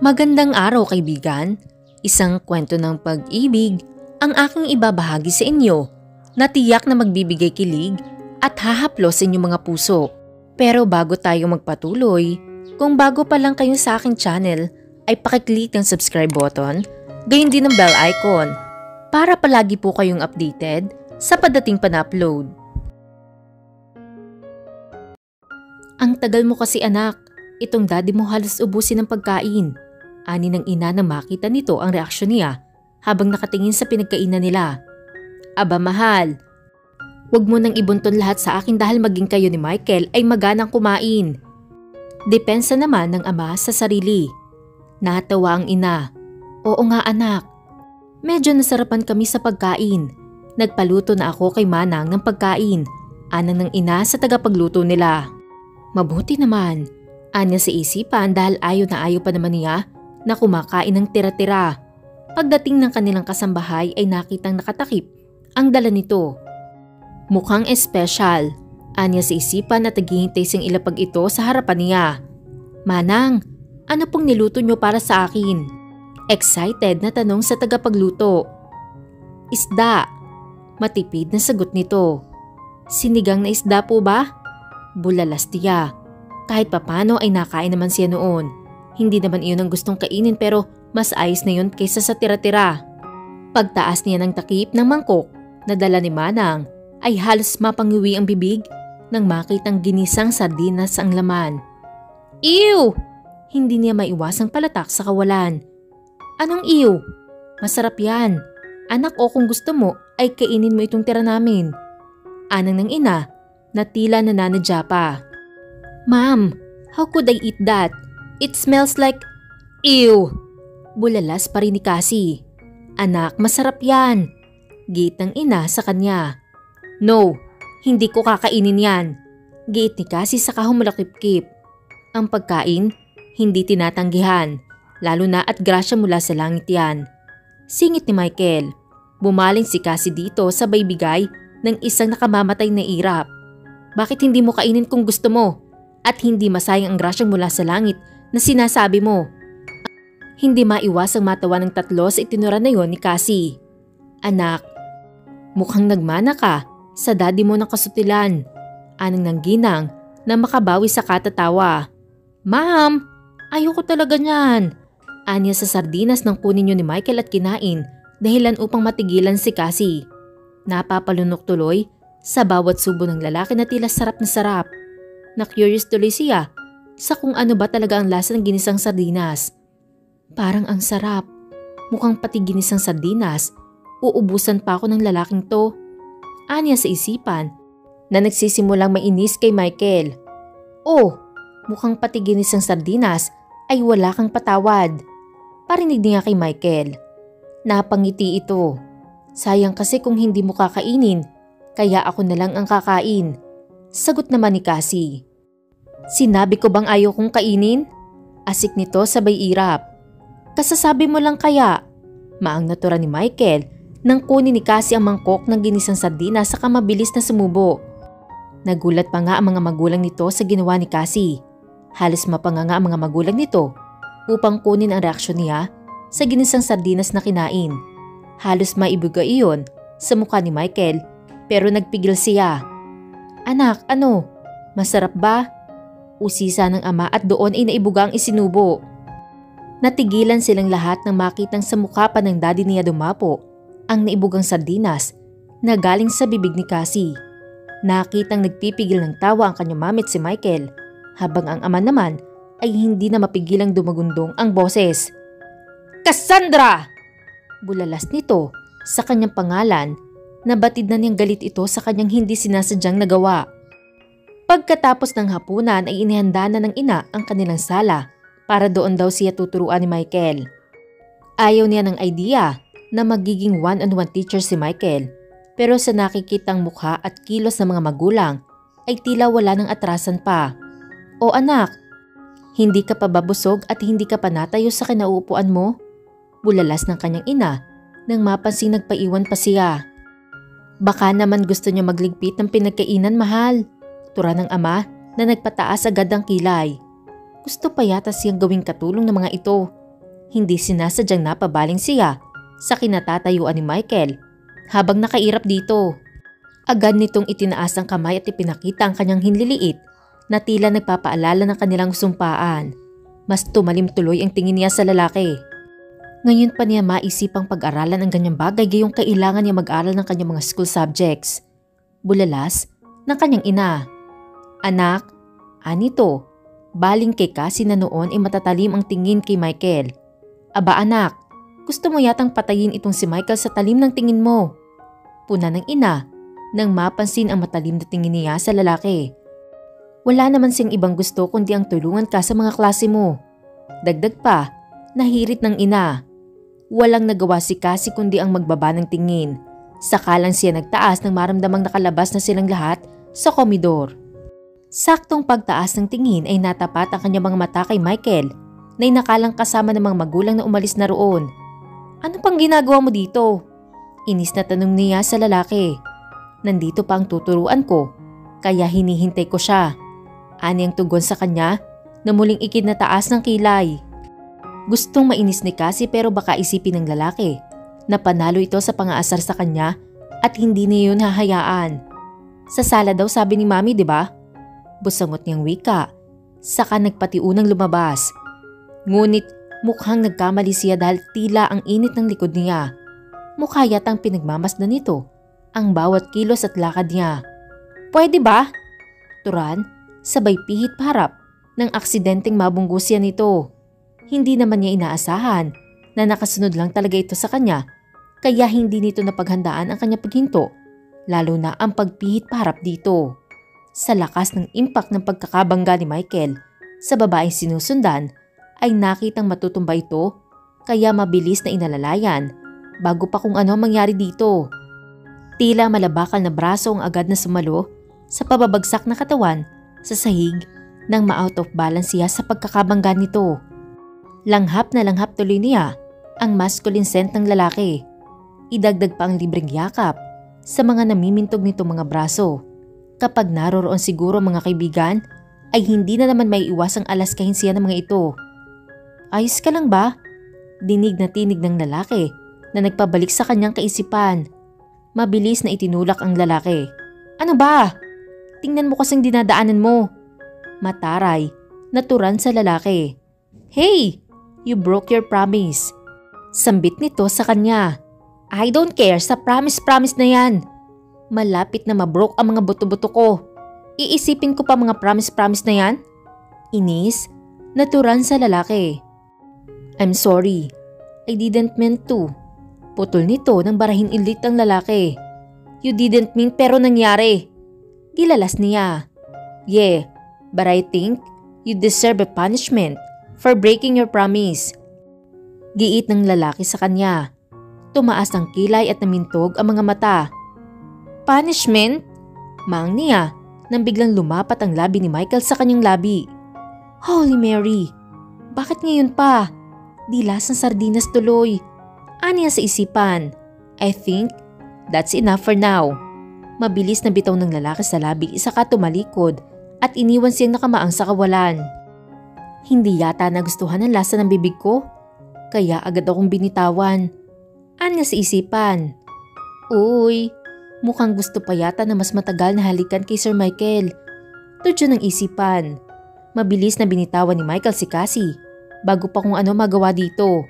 Magandang araw kaibigan. Isang kwento ng pag-ibig ang aking ibabahagi sa inyo na tiyak na magbibigay kilig at hahaplos sa inyong mga puso. Pero bago tayo magpatuloy, kung bago pa lang kayo sa aking channel ay pakiclick ang subscribe button, gayon din ang bell icon para palagi po kayong updated sa padating pan-upload. Ang tagal mo kasi anak, itong daddy mo halos ubusin ng pagkain. Ani ng ina na makita nito ang reaksyon niya habang nakatingin sa pinagkainan nila. Aba mahal, Huwag mo nang ibunton lahat sa akin dahil maging kayo ni Michael ay maganang kumain. Depensa naman ng ama sa sarili. Natawa ang ina. Oo nga anak. Medyo nasarapan kami sa pagkain. Nagpaluto na ako kay Manang ng pagkain. Anang ng ina sa tagapagluto nila. Mabuti naman. Anya sa isipan dahil ayaw na ayaw pa naman niya na kumakain ng tira-tira. Pagdating ng kanilang kasambahay ay nakitang nakatakip ang dala nito. Mukhang espesyal. Anya sa isipan at naghihintay siyang ilapag ito sa harapan niya. Manang, ano pong niluto niyo para sa akin? Excited na tanong sa tagapagluto. Isda. Matipid na sagot nito. Sinigang na isda po ba? Bulalas tiya. Kahit papano ay nakain naman siya noon. Hindi naman iyon ang gustong kainin pero mas ayos na yun kaysa sa tira-tira. Pagtaas niya ng takip ng mangkok na dala ni Manang ay halos mapangiwi ang bibig nang makitang ginisang sardinas ang laman. Ew! Hindi niya maiwasang palatak sa kawalan. Anong ew? Masarap yan. Anak o kung gusto mo ay kainin mo itong tira namin. Anang ng ina na tila nananadya pa. Ma'am, how could I eat that? It smells like... Ew! Bulalas pa rin ni Cassie. Anak, masarap yan. Gate ng ina sa kanya. No, hindi ko kakainin yan. Giit ni Cassie sa kahumulakip-kip. Ang pagkain, hindi tinatanggihan, lalo na at grasya mula sa langit yan. Singit ni Michael. Bumaling si Cassie dito sa baybigay ng isang nakamamatay na irap. Bakit hindi mo kainin kung gusto mo? At hindi masayang ang grasyang mula sa langit na sinasabi mo. Hindi maiwasang matawa ng tatlo sa itinura na yon ni Cassie. Anak, mukhang nagmana ka sa daddy mo ng kasutilan. Anang ng ginang na makabawi sa katatawa. Ma'am, ayoko talaga niyan. Anya sa sardinas ng kunin niyo ni Michael at kinain dahilan upang matigilan si Cassie. Napapalunok tuloy sa bawat subo ng lalaki na tila sarap na sarap. Na-curious tuloy siya sa kung ano ba talaga ang lasa ng ginisang sardinas. Parang ang sarap. Mukhang pati ginisang sardinas. Uubusan pa ako ng lalaking to. Anya sa isipan na nagsisimulang mainis kay Michael. Oh, mukhang pati ginisang sardinas ay wala kang patawad. Parinig niya kay Michael. Napangiti ito. Sayang kasi kung hindi mo kakainin, kaya ako na lang ang kakain. Sagot naman ni Cassie. Sinabi ko bang ayaw kong kainin? Asik nito sabay irap. Kasasabi mo lang kaya. Maang natura ni Michael nang kunin ni Cassie ang mangkok ng ginisang sardina sa kamabilis na sumubo. Nagulat pa nga ang mga magulang nito sa ginawa ni Cassie. Halos mapanganga ang mga magulang nito upang kunin ang reaksyon niya sa ginisang sardinas na kinain. Halos maibuga iyon sa mukha ni Michael pero nagpigil siya. Anak, ano? Masarap ba? Usisa ng ama at doon ay naibuga isinubo. Natigilan silang lahat nang makitang sa mukha pa ng daddy niya dumapo ang naibugang sardinas na galing sa bibig ni Cassie. Nakitang nagpipigil ng tawa ang kanyang mamit si Michael habang ang ama naman ay hindi na mapigilang dumagundong ang boses. Cassandra! Bulalas nito sa kanyang pangalan na batid na niyang galit ito sa kanyang hindi sinasadyang nagawa. Pagkatapos ng hapunan ay inihanda na ng ina ang kanilang sala para doon daw siya tuturuan ni Michael. Ayaw niya ng idea na magiging one-on-one teacher si Michael pero sa nakikitang mukha at kilos ng mga magulang ay tila wala ng atrasan pa. O anak, hindi ka pa babusog at hindi ka pa natayo sa kinauupuan mo? Bulalas ng kanyang ina nang mapansing nagpaiwan pa siya. Baka naman gusto niya magligpit ng pinagkainan mahal. Tura ng ama na nagpataas agad ang kilay. Gusto pa yata siyang gawing katulong ng mga ito Hindi sinasadyang napabaling siya sa kinatatayuan ni Michael habang nakairap dito. Agad nitong itinaas ang kamay at ipinakita ang kanyang hinliliit na tila nagpapaalala ng kanilang sumpaan. Mas tumalim tuloy ang tingin niya sa lalaki. Ngayon pa niya maisipang pag-aralan ang ganyang bagay gayong kailangan niya mag-aral ng kanyang mga school subjects. Bulalas ng kanyang ina. Anak, anito, baling kay Cassie na noon ay matatalim ang tingin kay Michael. Aba anak, gusto mo yatang patayin itong si Michael sa talim ng tingin mo. Puna ng ina nang mapansin ang matalim na tingin niya sa lalaki. Wala naman siyang ibang gusto kundi ang tulungan ka sa mga klase mo. Dagdag pa, nahirit ng ina. Walang nagawa si Cassie kundi ang magbaba ng tingin. Saka lang siya nagtaas nang maramdamang nakalabas na silang lahat sa komidor. Saktong pagtaas ng tingin ay natapat ang kanyang mga mata kay Michael na inakalang kasama ng mga magulang na umalis na roon. Ano pang ginagawa mo dito? Inis na tanong niya sa lalaki. Nandito pa ang tuturuan ko, kaya hinihintay ko siya. Ani ang tugon sa kanya na muling ikinataas ng kilay. Gustong mainis ni Cassie pero baka isipin ng lalaki na panalo ito sa pangaasar sa kanya at hindi niya yun hahayaan. Sa sala daw sabi ni mami, di ba? Busangot niyang wika. Saka nagpatiunang lumabas. Ngunit mukhang nagkamali siya dahil tila ang init ng likod niya. Mukha yatang pinagmamasdan nito ang bawat kilos at lakad niya. Pwede ba? Turan, sabay pihit paharap ng aksidenteng mabunggo siya nito. Hindi naman niya inaasahan na nakasunod lang talaga ito sa kanya kaya hindi nito napaghandaan ang kanya paghinto lalo na ang pagpihit paharap dito. Sa lakas ng impact ng pagkakabangga ni Michael sa babaeng sinusundan ay nakitang matutumba ito kaya mabilis na inalalayan bago pa kung ano mangyari dito. Tila malabakal na braso ang agad na sumalo sa pababagsak na katawan sa sahig nang ma-out of balance siya sa pagkakabangga nito. Langhap na langhap tuloy niya ang masculine scent ng lalaki. Idagdag pa ang libreng yakap sa mga namimintog nito mga braso. Kapag naroroon siguro mga kaibigan, ay hindi na naman may iwasang alaskahin siya ng mga ito. Ayos ka lang ba? Dinig na tinig ng lalaki na nagpabalik sa kanyang kaisipan. Mabilis na itinulak ang lalaki. Ano ba? Tingnan mo kasing dinadaanan mo. Mataray, naturan sa lalaki. Hey! You broke your promise. Sambit nito sa kanya. I don't care sa promise-promise na yan. Malapit na mabroke ang mga buto-buto ko. Iisipin ko pa mga promise-promise na yan? Inis, naturan sa lalaki. I'm sorry. I didn't mean to. Putol nito nang barahin ilit ang lalaki. You didn't mean pero nangyari. Gilalas niya. Yeah, but I think you deserve a punishment for breaking your promise. Giit ng lalaki sa kanya. Tumaas ang kilay at namintog ang mga mata. Punishment? Maang niya nang biglang lumapat ang labi ni Michael sa kanyang labi. Holy Mary! Bakit ngayon pa? Dilas ng sardinas tuloy. Aniya sa isipan. I think that's enough for now. Mabilis na bitaw ng lalaki sa labi isa ka tumalikod at iniwan siyang nakamaang sa kawalan. Hindi yata nagustuhan ang lasa ng bibig ko. Kaya agad akong binitawan. Anya sa isipan. Uy, mukhang gusto pa yata na mas matagal na halikan kay Sir Michael. Tudyo ng isipan. Mabilis na binitawan ni Michael si Cassie bago pa kung ano magawa dito.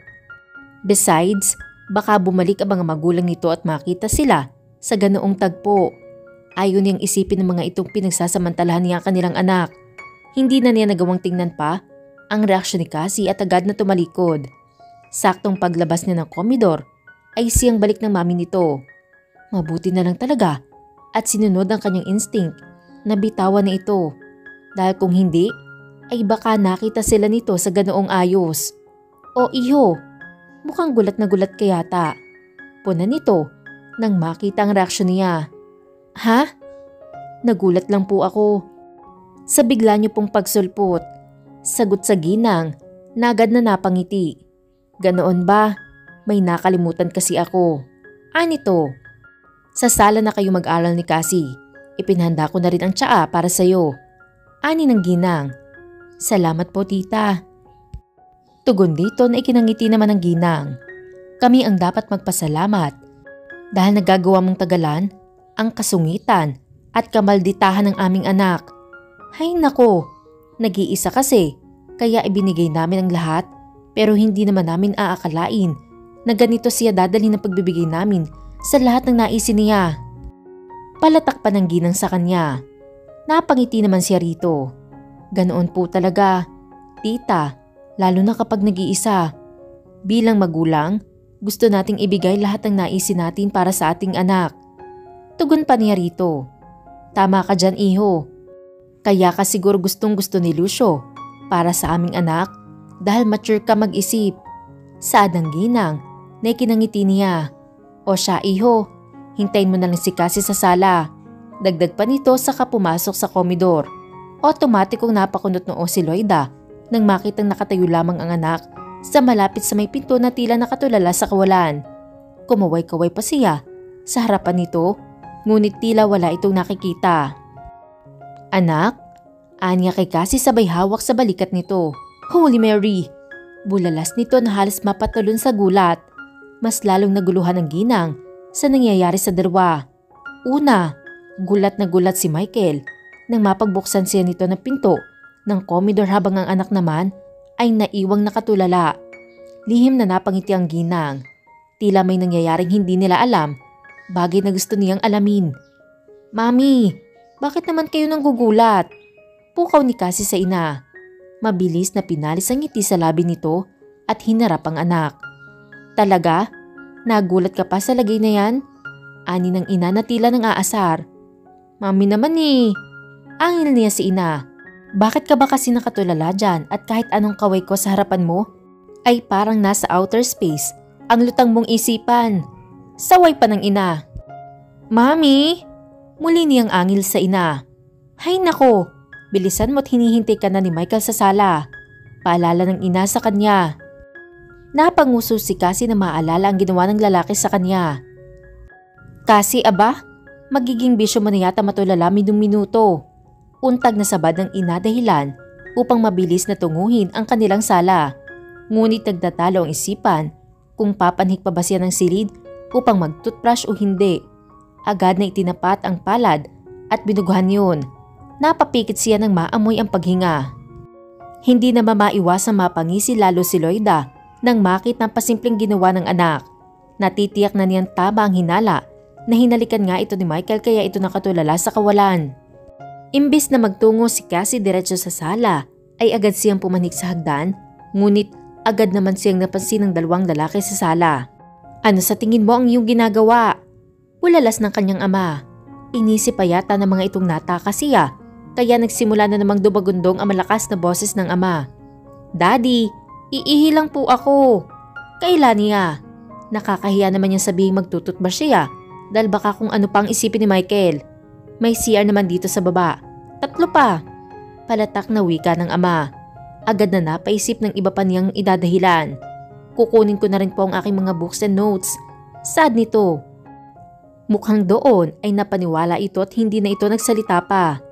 Besides, baka bumalik ang mga magulang nito at makita sila sa ganoong tagpo. Ayon niyang isipin ng mga itong pinagsasamantalahan niya kanilang anak. Hindi na niya nagawang tingnan pa ang reaksyon ni Cassie at agad na tumalikod. Saktong paglabas niya ng komidor ay siyang balik ng mami nito. Mabuti na lang talaga at sinunod ang kanyang instinct na bitawan na ito. Dahil kung hindi, ay baka nakita sila nito sa ganoong ayos. O iho, mukhang gulat na gulat kayata. Puna nito nang makita ang reaksyon niya. Ha? Nagulat lang po ako. Sa bigla niyo pong pagsulpot, Sagot sa ginang, nagad na napangiti. Ganoon ba? May nakalimutan kasi ako. Anito? Sa sala na kayo mag-aral ni Cassie. Ipinhanda ko na rin ang tsaa para sa'yo. Ani ng ginang. Salamat po tita. Tugon dito na ikinangiti naman ng ginang. Kami ang dapat magpasalamat dahil nagagawa mong tagalan ang kasungitan at kamalditahan ng aming anak. Hay nako, nag-iisa kasi kaya ibinigay namin ang lahat pero hindi naman namin aakalain na ganito siya dadalhin ng pagbibigay namin sa lahat ng naisin niya. Palatak pa ng ginang sa kanya. Napangiti naman siya rito. Ganoon po talaga. Tita, lalo na kapag nag-iisa. Bilang magulang, gusto nating ibigay lahat ng naisin natin para sa ating anak. Tugon pa niya rito. Tama ka dyan iho. Kaya ka siguro gustong gusto ni Lucio para sa aming anak dahil mature ka mag-isip. Saad ng ginang na ikinangiti niya. O siya iho, hintayin mo na lang si Cassie sa sala. Dagdag pa nito saka pumasok sa komedor. Otomatikong napakunot noo si Loida nang makitang nakatayo lamang ang anak sa malapit sa may pinto na tila nakatulala sa kawalan. Kumaway-kaway pa siya sa harapan nito ngunit tila wala itong nakikita. Anak? Anya kay Cassie sabay hawak sa balikat nito. Holy Mary! Bulalas nito na halos mapatalon sa gulat. Mas lalong naguluhan ang ginang sa nangyayari sa dalawa. Una, gulat na gulat si Michael nang mapagbuksan siya nito ng pinto ng komedor habang ang anak naman ay naiwang nakatulala. Lihim na napangiti ang ginang. Tila may nangyayaring hindi nila alam, bagay na gusto niyang alamin. Mami, bakit naman kayo nang gugulat? Pukaw ni Cassie sa ina. Mabilis na pinalis ang ngiti sa labi nito at hinarap ang anak. Talaga? Nagulat ka pa sa lagay na yan? Ani ng ina na tila ng aasar. Mami naman eh. Angil niya si ina. Bakit ka ba kasi nakatulala dyan at kahit anong kaway ko sa harapan mo ay parang nasa outer space ang lutang mong isipan. Saway pa ng ina. Mami! Muli niyang angil sa ina. Hay nako, bilisan mo't hinihintay ka na ni Michael sa sala. Paalala ng ina sa kanya. Napanguso si Cassie na maalala ang ginawa ng lalaki sa kanya. Cassie aba, magiging bisyo mo na yata matulala minung minuto. Untag na sabad ng ina dahilan upang mabilis na tunguhin ang kanilang sala. Ngunit nagdatalo ang isipan kung papanhik pa ba siya ng silid upang mag-toothbrush o hindi. Agad na itinapat ang palad at binuguhan yun. Napapikit siya ng maamoy ang paghinga. Hindi na mamaiwasang mapangisi lalo si Loida nang makit ng pasimpleng ginawa ng anak. Natitiyak na niyang tama ang hinala na hinalikan nga ito ni Michael kaya ito nakatulala sa kawalan. Imbis na magtungo si Cassie diretso sa sala, ay agad siyang pumanik sa hagdan, ngunit agad naman siyang napansin ng dalawang lalaki sa sala. Ano sa tingin mo ang iyong ginagawa? Ulalas ng kanyang ama. Inisip pa yata ng mga itong natakas siya, kaya nagsimula na namang dumagundong ang malakas na boses ng ama. Daddy, iihi lang po ako. Kailan niya? Nakakahiya naman niya sabihing magtututba siya dahil baka kung ano pang isipin ni Michael. May CR naman dito sa baba. Tatlo pa. Palatak na wika ng ama. Agad na napaisip ng iba pa niyang idadahilan. Kukunin ko na rin po ang aking mga books and notes. Sad nito. Mukhang doon ay napaniwala ito at hindi na ito nagsalita pa.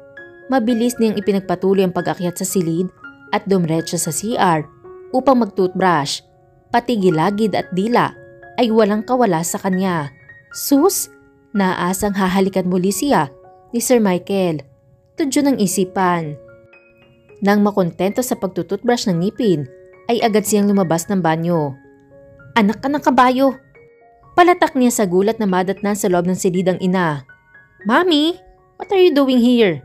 Mabilis niyang ipinagpatuloy ang pag-akyat sa silid at dumretso sa CR upang mag-toothbrush. Pati gilagid at dila ay walang kawala sa kanya. Sus, naasang hahalikan muli siya ni Sir Michael. Tudyo ng isipan. Nang makontento sa pagtututbrush ng ngipin, ay agad siyang lumabas ng banyo. Anak ka ng kabayo! Palatak niya sa gulat na madatnan sa loob ng silidang ina. Mommy, what are you doing here?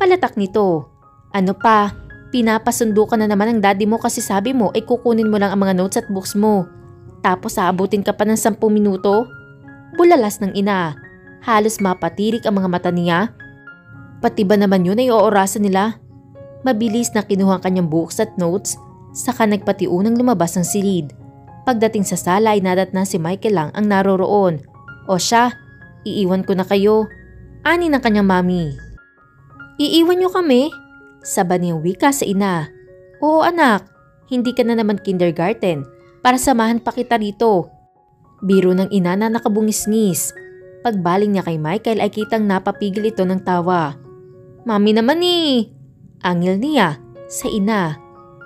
Palatak nito. Ano pa, pinapasundo ka na naman ng daddy mo kasi sabi mo ay kukunin mo lang ang mga notes at books mo. Tapos aabutin ka pa ng 10 minuto? Bulalas ng ina. Halos mapatirik ang mga mata niya. Pati ba naman yun ay oorasan nila? Mabilis na kinuha ang kanyang books at notes, saka nagpatiunang lumabas ng silid. Pagdating sa sala ay nadat na si Michael lang ang naroroon. O siya, iiwan ko na kayo. Ani ng kanyang mami. Iiwan niyo kami? Saba niyang wika sa ina. Oo anak, hindi ka na naman kindergarten para samahan pa kita rito. Biro ng ina na nakabungis-ngis. Pagbaling niya kay Michael ay kitang napapigil ito ng tawa. Mami naman eh! Angil niya sa ina.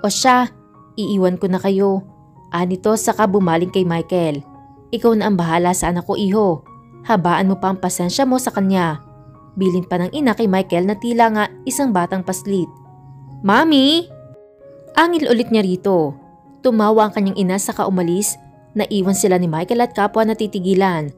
O siya, Iiwan ko na kayo. Anito saka bumaling kay Michael. Ikaw na ang bahala sa anak ko iho. Habaan mo pa ang pasensya mo sa kanya. Bilin pa ng ina kay Michael na tila nga isang batang paslit. Mami! Angil ulit niya rito. Tumawa ang kanyang ina sa kaumalis Naiwan sila ni Michael at kapwa na titigilan.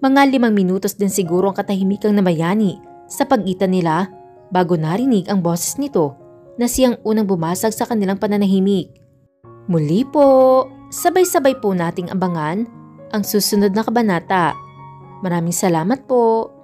Mga limang minutos din siguro ang katahimikang namayani sa pagitan nila bago narinig ang boses nito na siyang unang bumasag sa kanilang pananahimik. Muli po, sabay-sabay po nating abangan ang susunod na kabanata. Maraming salamat po.